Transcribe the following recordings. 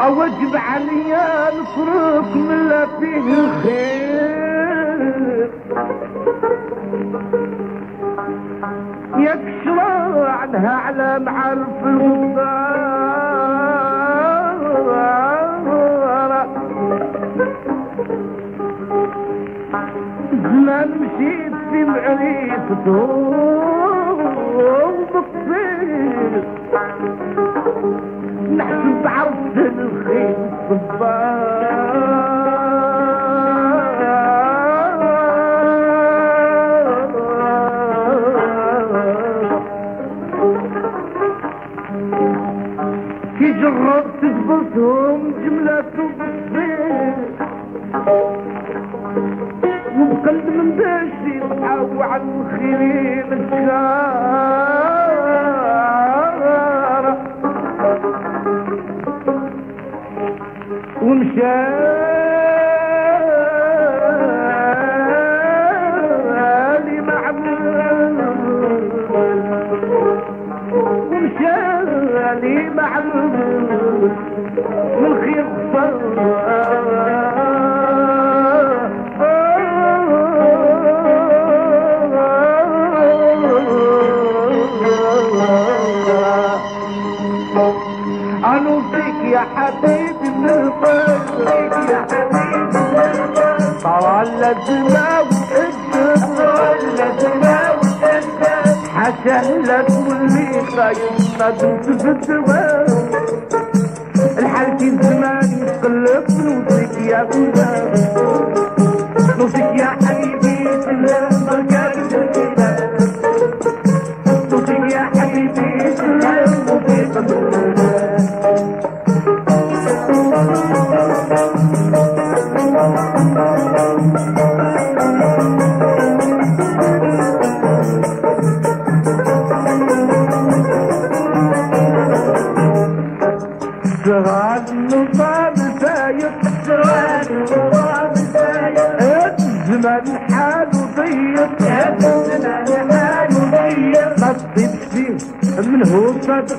أوجب عليا نصرف من لا فيه الخير يكشر عنها على معرف الغدار زمان مشيت في معرفتهم بالطير كي جربت تقبضهم جملة بالصير وبقلب من داشي نحاو عن الخيرين الشارع ومشالي حبيبي من الفريق يا حبيبي طال الدماء طال الدماء حسن لك واللي خايف ما دمت في الدماء الحال في الزمان يتقلب نوصيك يا فلان نوصيك يا حبيبي سلام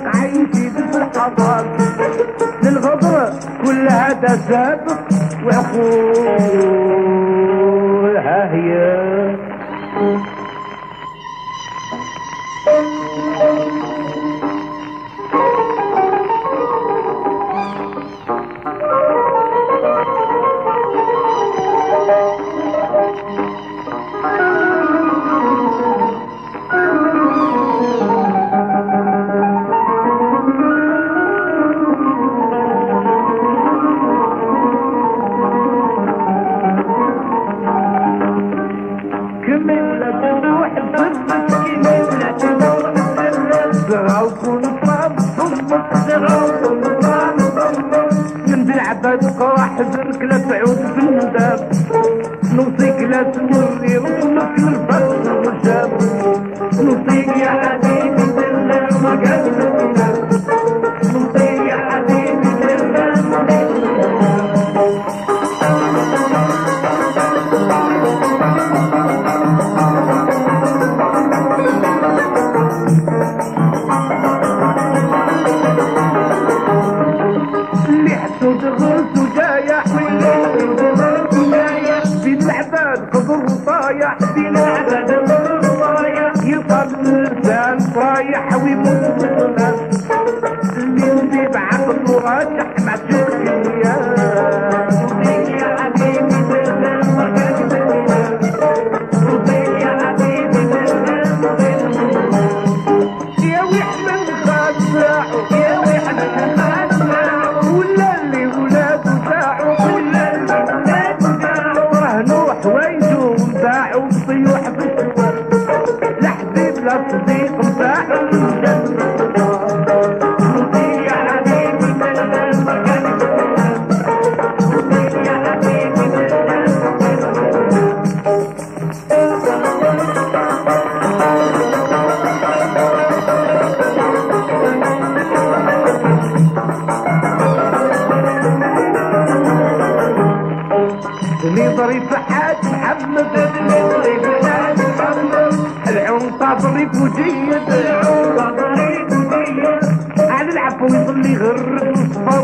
عايش في الحضار للغدر كل هذا سابق وعقول زرك لا تعود بالنداب نوصيك لا تمري رسمك للفرد والشاب نوصيك يا بين العباد قبر طايح يصاب اللسان طايح ويموت الناس اللي نزيد عقله راجح مع شوكية يا بالله ما كان يا حبيبي يا ويحمل اللي ظريف حاج محمد بن فوجية العنطة ضري فوجية على العفو يظل يغرد وصفا